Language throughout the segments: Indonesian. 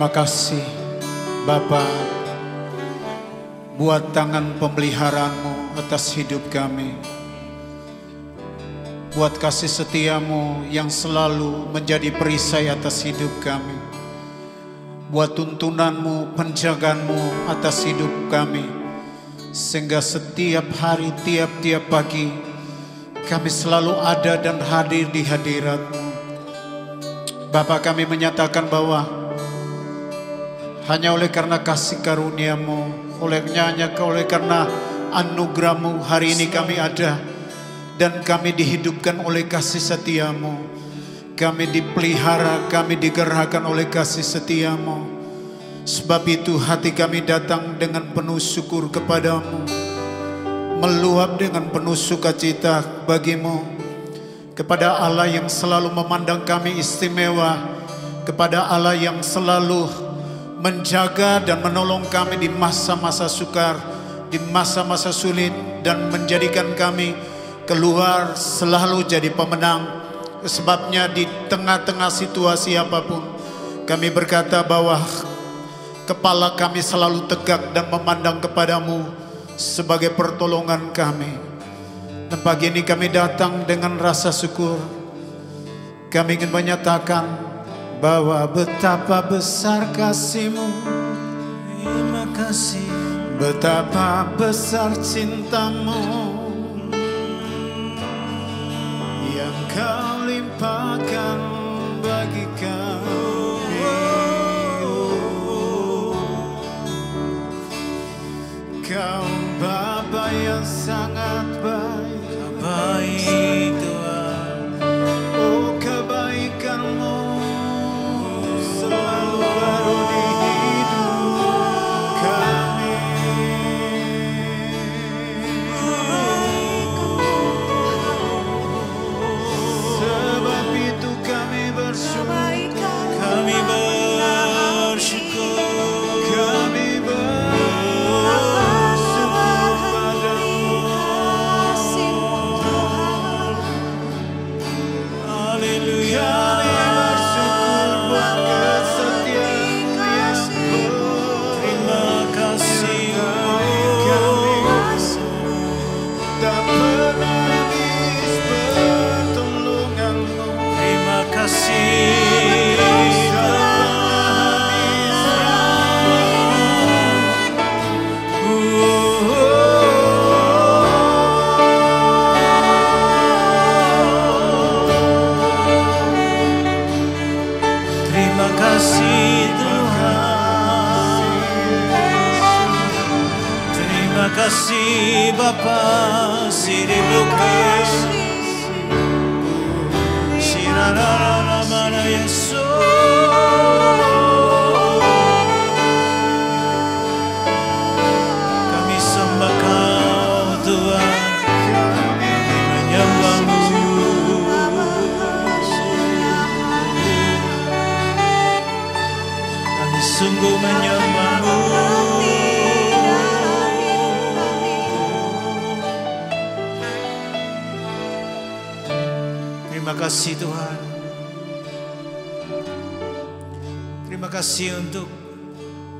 Terima kasih Bapa buat tangan pemeliharaanmu atas hidup kami. Buat kasih setiamu yang selalu menjadi perisai atas hidup kami. Buat tuntunanmu, penjagaanmu atas hidup kami. Sehingga setiap hari, tiap-tiap pagi kami selalu ada dan hadir di hadiratmu. Bapak kami menyatakan bahwa hanya oleh karena kasih karuniamu, olehnya hanya oleh karena anugerahmu hari ini kami ada dan kami dihidupkan oleh kasih setiamu. Kami dipelihara, kami digerakkan oleh kasih setiamu. Sebab itu hati kami datang dengan penuh syukur kepadamu. Meluap dengan penuh sukacita bagimu kepada Allah yang selalu memandang kami istimewa, kepada Allah yang selalu menjaga dan menolong kami di masa-masa sukar, di masa-masa sulit, dan menjadikan kami keluar selalu jadi pemenang. Sebabnya di tengah-tengah situasi apa pun, kami berkata bahwa kepala kami selalu tegak dan memandang kepadamu sebagai pertolongan kami. Dan pagi ini kami datang dengan rasa syukur. Kami ingin menyatakan bahwa betapa besar kasihmu. Terima kasih. Betapa besar cintamu. Yang kau limpahkan bagi kami. Kau Bapa yang sangat baik. Baik Tuhan. Oh kebaikanmu selalu Terima kasih Bapa Siri Bukas. Shirarara mana Yesus. Kami sembah Kau Tuhan. Menyembahmu. Kami sungguh menyembahmu. Terima kasih Tuhan. Terima kasih untuk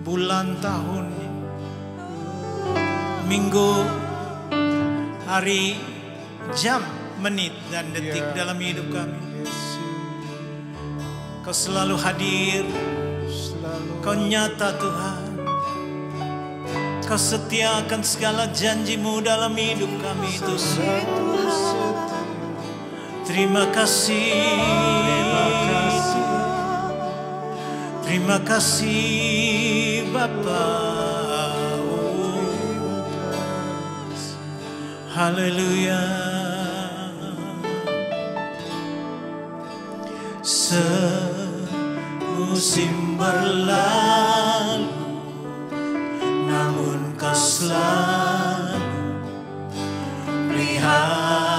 bulan tahun, minggu, hari, jam, menit, dan detik Ya. dalam hidup kami. Kau selalu hadir, Selalu Kau nyata Tuhan. Kau setia akan segala janjimu dalam hidup kami Tuhan. Terima kasih. Terima kasih Bapa. Haleluya. Semusim berlalu Namun kau selalu lihat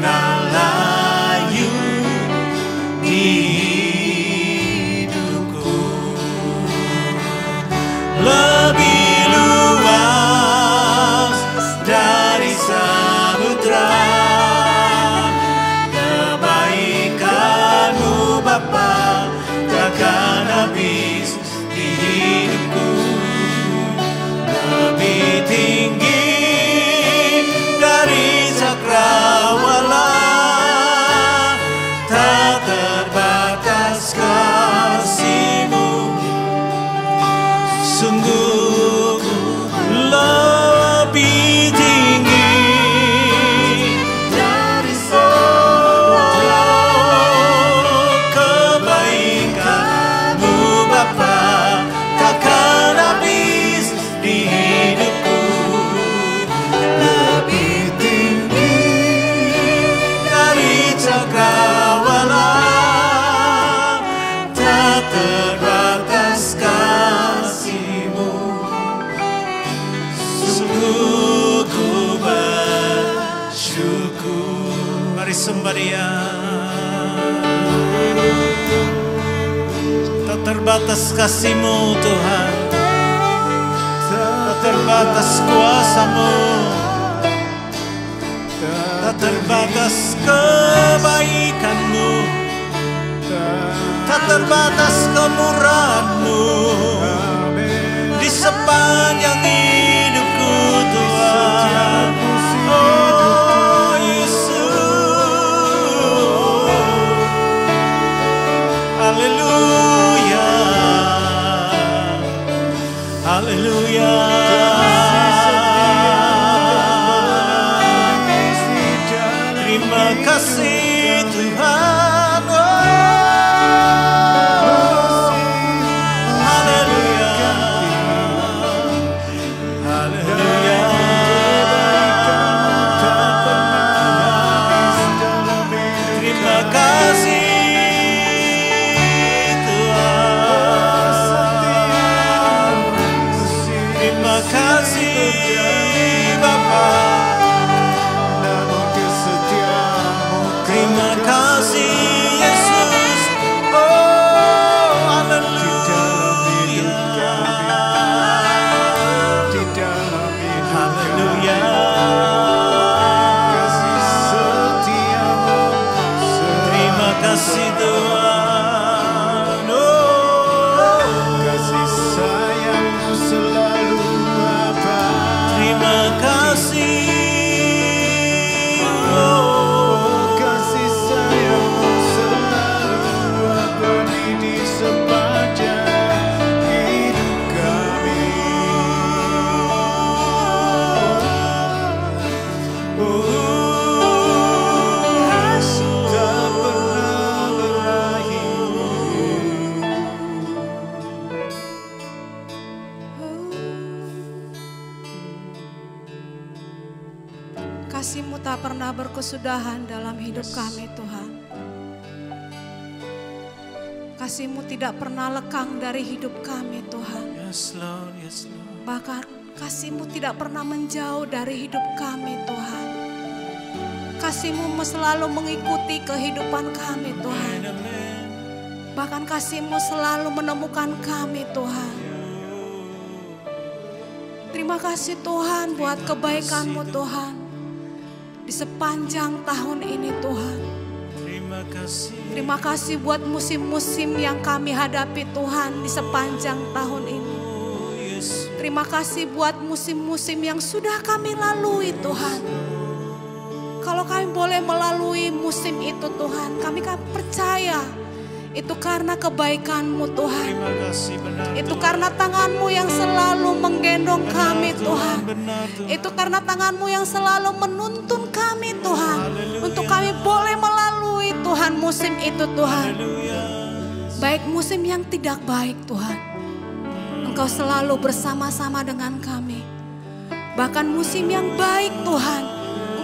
na la. terbatas kasihmu Tuhan. Tak terbatas kuasamu. Tak terbatas kebaikanmu. Tak terbatas kemurahanmu. Di sepanjang hidupku Tuhan. Pernah berkesudahan dalam hidup kami Tuhan. Kasih-Mu tidak pernah lekang dari hidup kami Tuhan. Yes, Lord. Yes, Lord. Bahkan kasih-Mu tidak pernah menjauh dari hidup kami Tuhan. Kasih-Mu selalu mengikuti kehidupan kami Tuhan. Bahkan kasih-Mu selalu menemukan kami Tuhan. Terima kasih Tuhan buat kebaikan-Mu Tuhan. Di sepanjang tahun ini Tuhan. Terima kasih. Terima kasih buat musim-musim yang kami hadapi Tuhan di sepanjang tahun ini. Oh. Terima kasih buat musim-musim yang sudah kami lalui Tuhan. Kalau kami boleh melalui musim itu Tuhan, kami kan percaya itu karena kebaikan-Mu Tuhan. Terima kasih benar. Itu karena tangan-Mu yang selalu menggendong kami Tuhan. Benar Tuhan. Itu karena tangan-Mu yang selalu menuntun kami Tuhan. Untuk kami boleh melalui Tuhan musim itu Tuhan. Baik musim yang tidak baik Tuhan. Engkau selalu bersama-sama dengan kami. Bahkan musim yang baik Tuhan.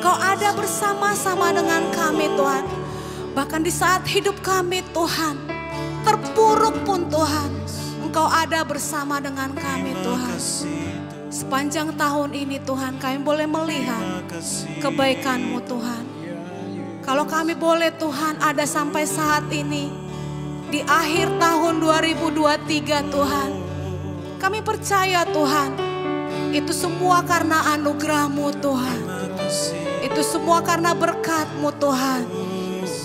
Engkau ada bersama-sama dengan kami Tuhan. Bahkan di saat hidup kami Tuhan. Terpuruk pun Tuhan. Engkau ada bersama dengan kami Tuhan. Sepanjang tahun ini Tuhan kami boleh melihat kebaikan-Mu Tuhan. Kalau kami boleh Tuhan ada sampai saat ini di akhir tahun 2023 Tuhan. Kami percaya Tuhan itu semua karena anugerah-Mu Tuhan. Itu semua karena berkat-Mu Tuhan.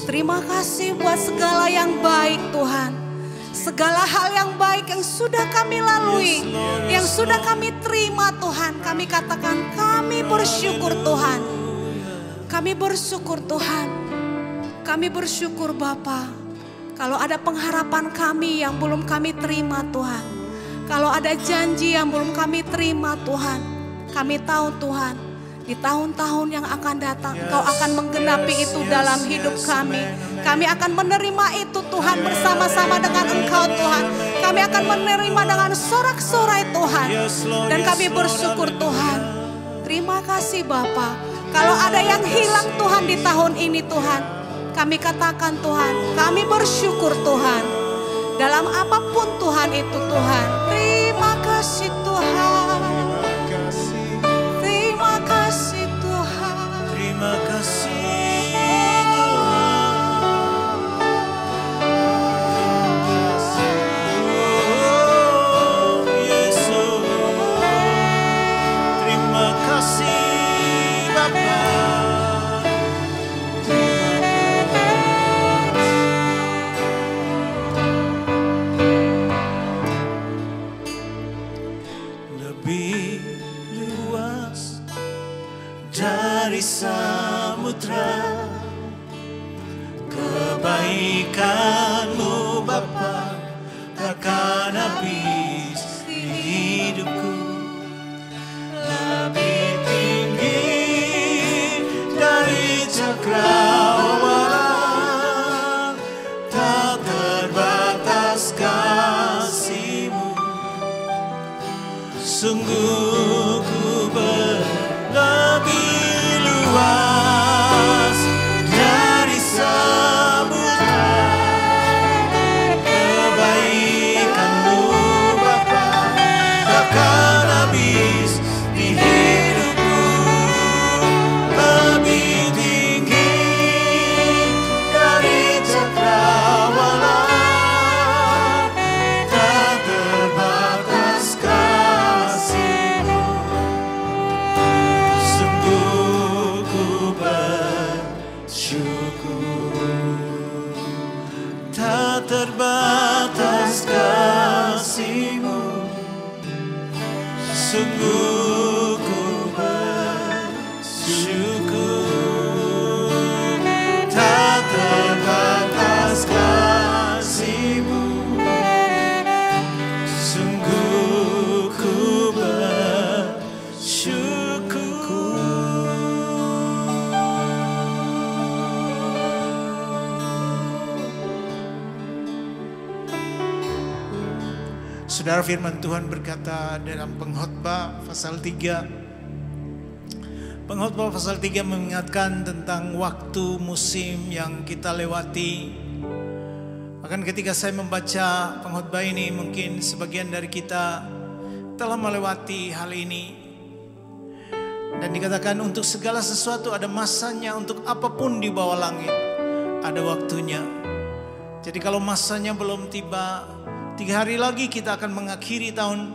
Terima kasih buat segala yang baik Tuhan. Segala hal yang baik yang sudah kami lalui, yang sudah kami terima Tuhan. Kami katakan kami bersyukur Tuhan. Kami bersyukur Tuhan. Kami bersyukur Bapa. Kalau ada pengharapan kami yang belum kami terima Tuhan. Kalau ada janji yang belum kami terima Tuhan. Kami tahu Tuhan. Di tahun-tahun yang akan datang, Engkau akan menggenapi yes, itu yes, dalam hidup yes, kami. amen, amen. Kami akan menerima itu Tuhan bersama-sama dengan Engkau Tuhan. Kami akan menerima dengan sorak-sorai Tuhan. Yes, Dan yes, kami bersyukur. Tuhan. Terima kasih Bapa. Kalau ada yang hilang Tuhan di tahun ini Tuhan. Kami katakan Tuhan, kami bersyukur Tuhan. Dalam apa pun Tuhan itu Tuhan. Terima kasih Tuhan. Dari samudra Kebaikanmu Bapa takkan habis Saudara firman Tuhan berkata dalam pengkhotbah pasal 3 Pengkhotbah pasal 3 mengingatkan tentang waktu musim yang kita lewati. Bahkan ketika saya membaca pengkhotbah ini mungkin sebagian dari kita telah melewati hal ini. Dan dikatakan untuk segala sesuatu ada masanya untuk apa pun di bawah langit. Ada waktunya. Jadi kalau masanya belum tiba, tiga hari lagi kita akan mengakhiri tahun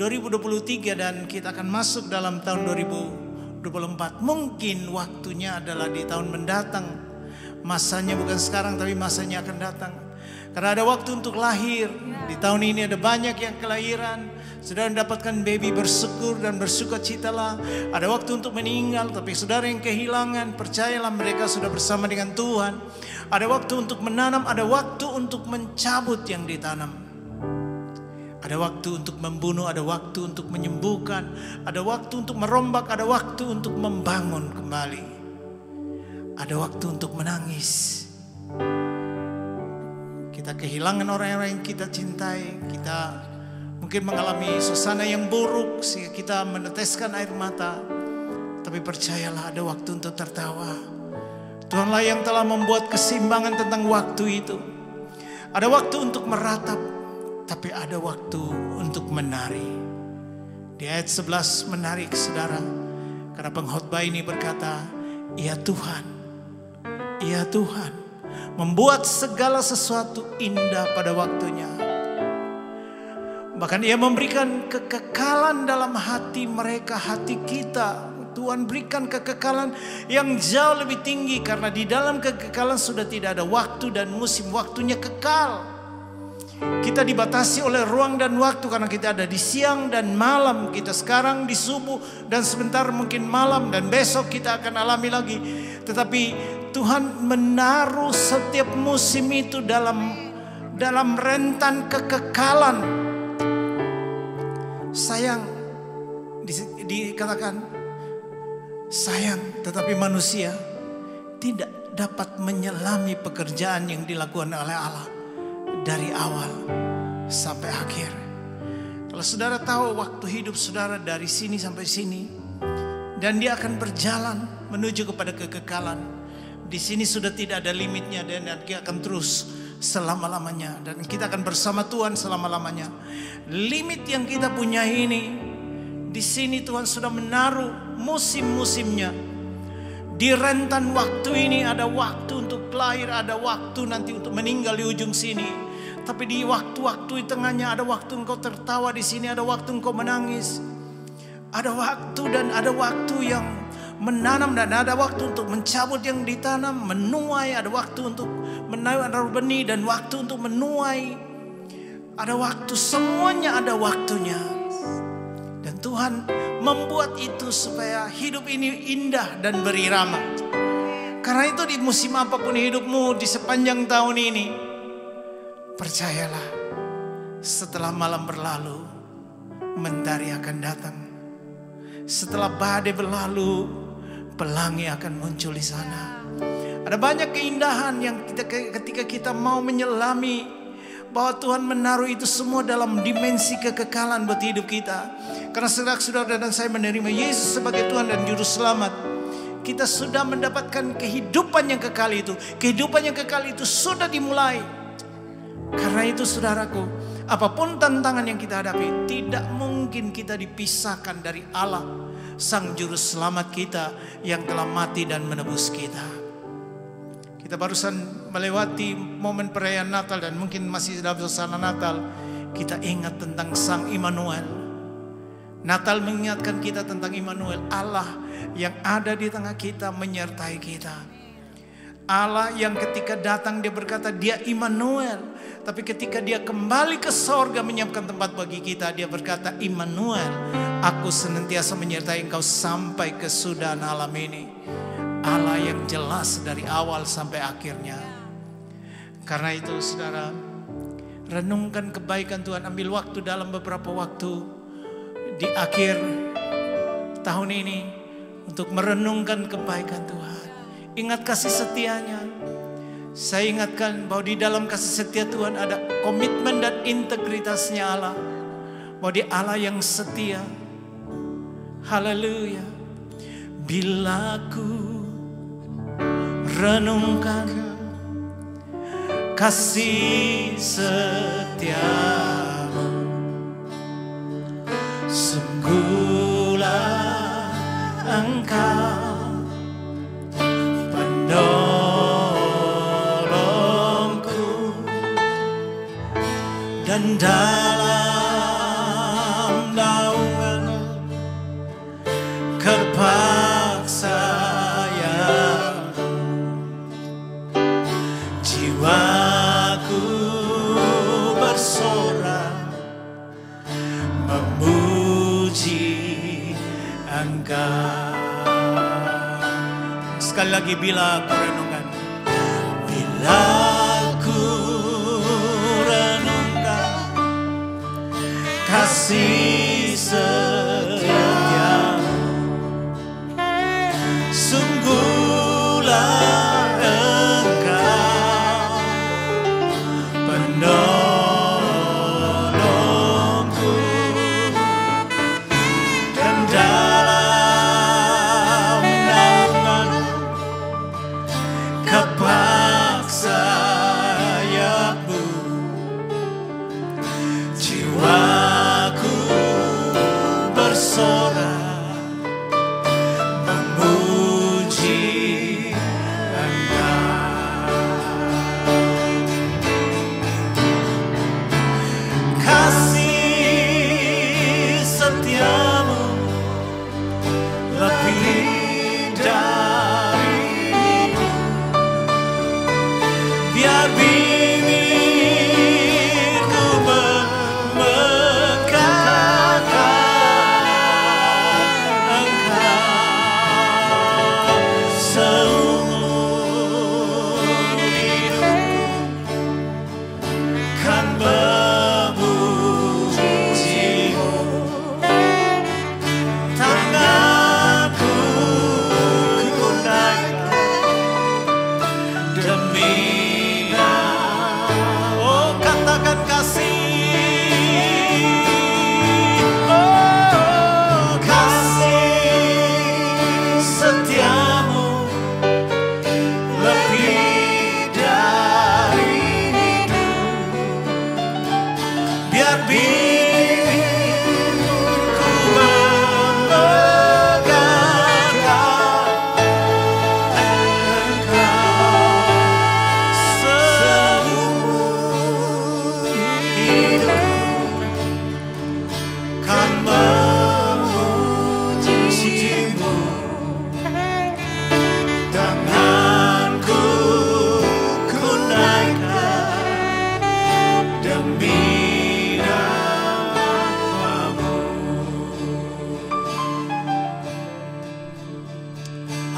2023 dan kita akan masuk dalam tahun 2024. 24 mungkin waktunya adalah di tahun mendatang masanya bukan sekarang tapi masanya akan datang karena ada waktu untuk lahir. Di tahun ini ada banyak yang kelahiran. Saudara mendapatkan baby bersyukur dan bersuka citalah ada waktu untuk meninggal tapi saudara yang kehilangan percayalah mereka sudah bersama dengan Tuhan. Ada waktu untuk menanam ada waktu untuk mencabut yang ditanam. Ada waktu untuk membunuh, ada waktu untuk menyembuhkan, ada waktu untuk merombak, ada waktu untuk membangun kembali. Ada waktu untuk menangis. Kita kehilangan orang-orang yang kita cintai, kita mungkin mengalami suasana yang buruk sehingga kita meneteskan air mata. Tapi percayalah ada waktu untuk tertawa. Tuhanlah yang telah membuat keseimbangan tentang waktu itu. Ada waktu untuk meratap, tapi ada waktu untuk menari. Di ayat 11 menarik saudara, karena pengkhotbah ini berkata, "Ya Tuhan, ya Tuhan, membuat segala sesuatu indah pada waktunya." Bahkan ia memberikan kekekalan dalam hati mereka, hati kita. Tuhan berikan kekekalan yang jauh lebih tinggi karena di dalam kekekalan sudah tidak ada waktu dan musim waktunya kekal. Kita dibatasi oleh ruang dan waktu karena kita ada di siang dan malam. Kita sekarang di subuh dan sebentar mungkin malam dan besok kita akan alami lagi. Tetapi Tuhan menaruh setiap musim itu dalam dalam rentan kekekalan. Sayang dikatakan sayang tetapi manusia tidak dapat menyelami pekerjaan yang dilakukan oleh Allah dari awal sampai akhir. Kalau saudara tahu waktu hidup saudara dari sini sampai sini dan dia akan berjalan menuju kepada kekekalan. Di sini sudah tidak ada limitnya dan dia akan terus selama-lamanya dan kita akan bersama Tuhan selama-lamanya. Limit yang kita punya ini di sini Tuhan sudah menaruh musim-musimnya. Di rentan waktu ini ada waktu untuk lahir, ada waktu nanti untuk meninggal di ujung sini. Tapi di waktu-waktu di tengahnya ada waktu engkau tertawa di sini, ada waktu engkau menangis. Ada waktu dan ada waktu yang menanam dan ada waktu untuk mencabut yang ditanam, menuai, ada waktu untuk menaruh benih dan waktu untuk menuai. Ada waktu, semuanya ada waktunya. Dan Tuhan membuat itu supaya hidup ini indah dan berirama. Karena itu di musim apa pun hidupmu di sepanjang tahun ini, Percayalah, setelah malam berlalu, mentari akan datang. Setelah badai berlalu, pelangi akan muncul di sana. Ada banyak keindahan yang kita ketika kita mau menyelami bahwa Tuhan menaruh itu semua dalam dimensi kekekalan buat hidup kita. Karena saudara-saudara dan saya menerima Yesus sebagai Tuhan dan Juru Selamat. Kita sudah mendapatkan kehidupan yang kekal itu. Kehidupan yang kekal itu sudah dimulai karena itu saudaraku, apa pun tantangan yang kita hadapi, tidak mungkin kita dipisahkan dari Allah, Sang Juru Selamat kita yang telah mati dan menebus kita. Kita barusan melewati momen perayaan Natal dan mungkin masih dalam suasana Natal, kita ingat tentang Sang Immanuel. Natal mengingatkan kita tentang Immanuel, Allah yang ada di tengah kita menyertai kita. Allah yang ketika datang dia berkata dia Immanuel tapi ketika dia kembali ke sorga menyiapkan tempat bagi kita, dia berkata, Immanuel, aku senantiasa menyertai engkau sampai ke kesudahan alam ini. Allah yang jelas dari awal sampai akhirnya. Karena itu saudara, renungkan kebaikan Tuhan. Ambil waktu dalam beberapa waktu di akhir tahun ini untuk merenungkan kebaikan Tuhan. Ingat kasih setianya. Saya ingatkan bahwa di dalam kasih setia Tuhan ada komitmen dan integritasnya Allah. Bahwa di Allah yang setia. Haleluya. Bila ku renungkan kasih setia Sungguh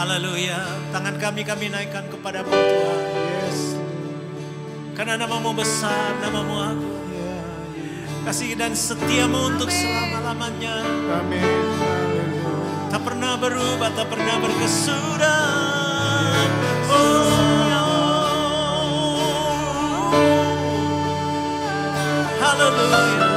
Haleluya. Tangan kami kami naikkan kepada Tuhan. Yes. Karena namamu besar, namamu aku Kasih dan setiamu untuk selama-lamanya. Amin. Tak pernah berubah, tak pernah berkesudahan. Oh, oh, oh. Haleluya.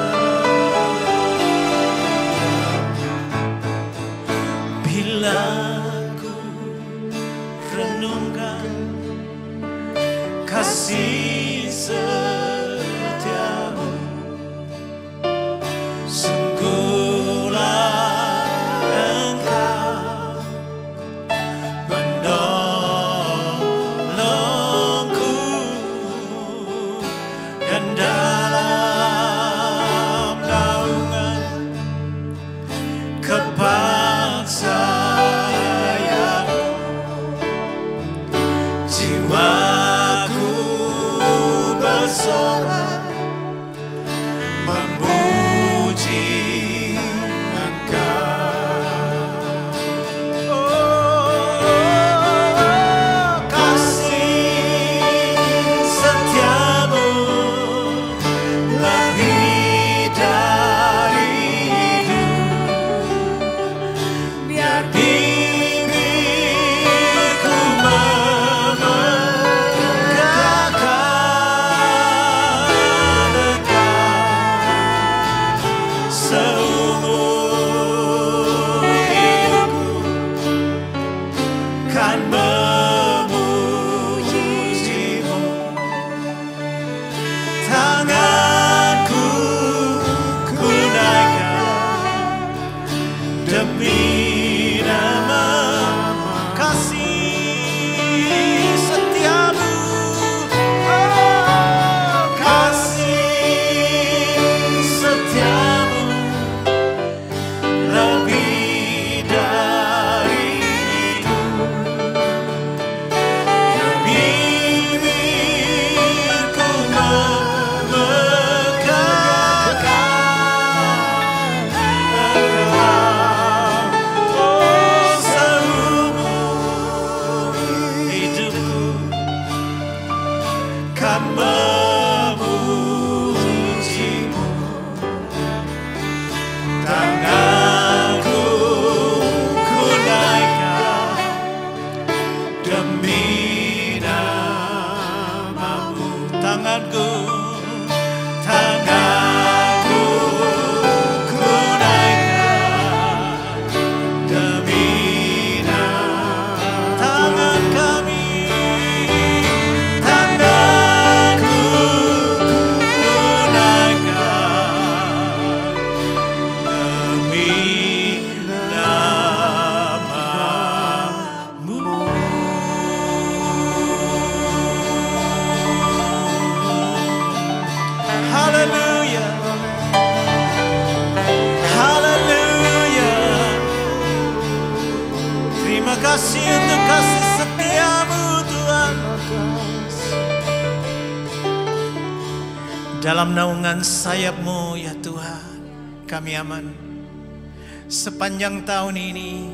Sepanjang tahun ini,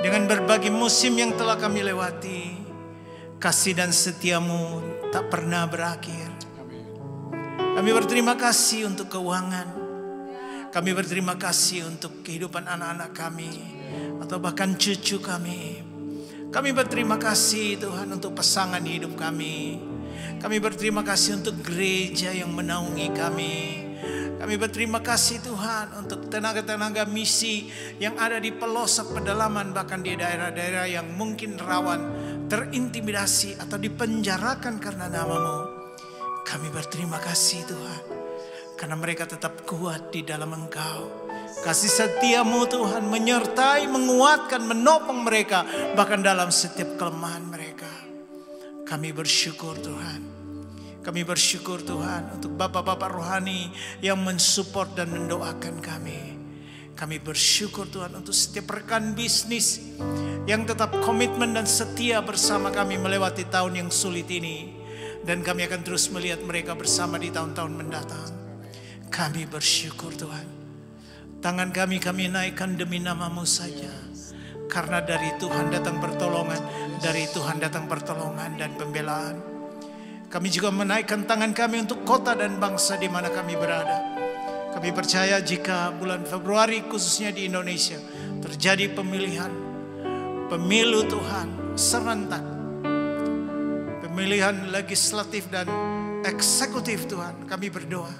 dengan berbagai musim yang telah kami lewati, kasih dan setiamu tak pernah berakhir. Kami berterima kasih untuk keuangan. Kami berterima kasih untuk kehidupan anak-anak kami atau bahkan cucu kami. Kami berterima kasih Tuhan untuk pasangan hidup kami. Kami berterima kasih untuk gereja yang menaungi kami. Kami berterima kasih Tuhan untuk tenaga-tenaga misi yang ada di pelosok pedalaman bahkan di daerah-daerah yang mungkin rawan terintimidasi atau dipenjarakan karena namamu. Kami berterima kasih Tuhan karena mereka tetap kuat di dalam Engkau. Kasih setiamu Tuhan menyertai, menguatkan, menopang mereka bahkan dalam setiap kelemahan mereka. Kami bersyukur Tuhan. Kami bersyukur Tuhan untuk bapak-bapak rohani yang mensupport dan mendoakan kami. Kami bersyukur Tuhan untuk setiap rekan bisnis yang tetap komitmen dan setia bersama kami melewati tahun yang sulit ini. Dan kami akan terus melihat mereka bersama di tahun-tahun mendatang. Kami bersyukur Tuhan. Tangan kami kami naikkan demi namamu saja. Karena dari Tuhan datang pertolongan, dari Tuhan datang pertolongan dan pembelaan. Kami juga menaikkan tangan kami untuk kota dan bangsa di mana kami berada. Kami percaya jika bulan Februari khususnya di Indonesia terjadi pemilihan pemilu Tuhan serentak. Pemilihan legislatif dan eksekutif Tuhan, kami berdoa.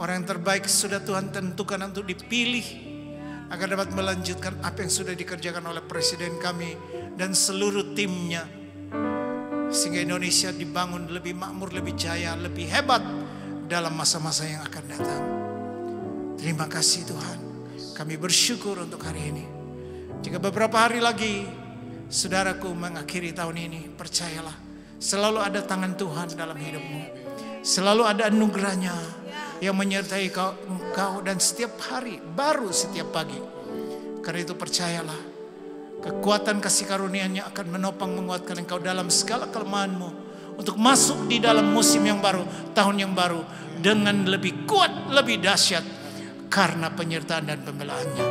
Orang yang terbaik sudah Tuhan tentukan untuk dipilih agar dapat melanjutkan apa yang sudah dikerjakan oleh presiden kami dan seluruh timnya sehingga Indonesia dibangun lebih makmur, lebih jaya, lebih hebat dalam masa-masa yang akan datang. Terima kasih Tuhan. Kami bersyukur untuk hari ini. Jika beberapa hari lagi saudaraku mengakhiri tahun ini, percayalah selalu ada tangan Tuhan dalam hidupmu. Selalu ada anugerahnya yang menyertai kau, engkau dan setiap hari baru setiap pagi. Karena itu percayalah kekuatan kasih karunia-Nya akan menopang menguatkan engkau dalam segala kelemahanmu untuk masuk di dalam musim yang baru, tahun yang baru dengan lebih kuat, lebih dahsyat karena penyertaan dan pembelaannya.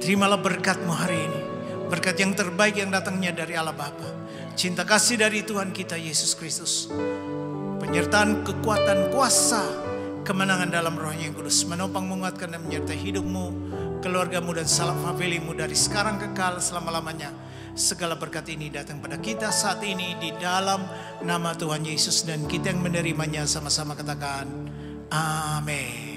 Terimalah berkatmu hari ini. Berkat yang terbaik yang datangnya dari Allah Bapa. Cinta kasih dari Tuhan kita Yesus Kristus. Penyertaan kekuatan kuasa kemenangan dalam rohnya yang kudus. Menopang menguatkan dan menyertai hidupmu, keluargamu dan salam familimu dari sekarang kekal selama-lamanya. Segala berkat ini datang pada kita saat ini di dalam nama Tuhan Yesus dan kita yang menerimanya sama-sama katakan amin.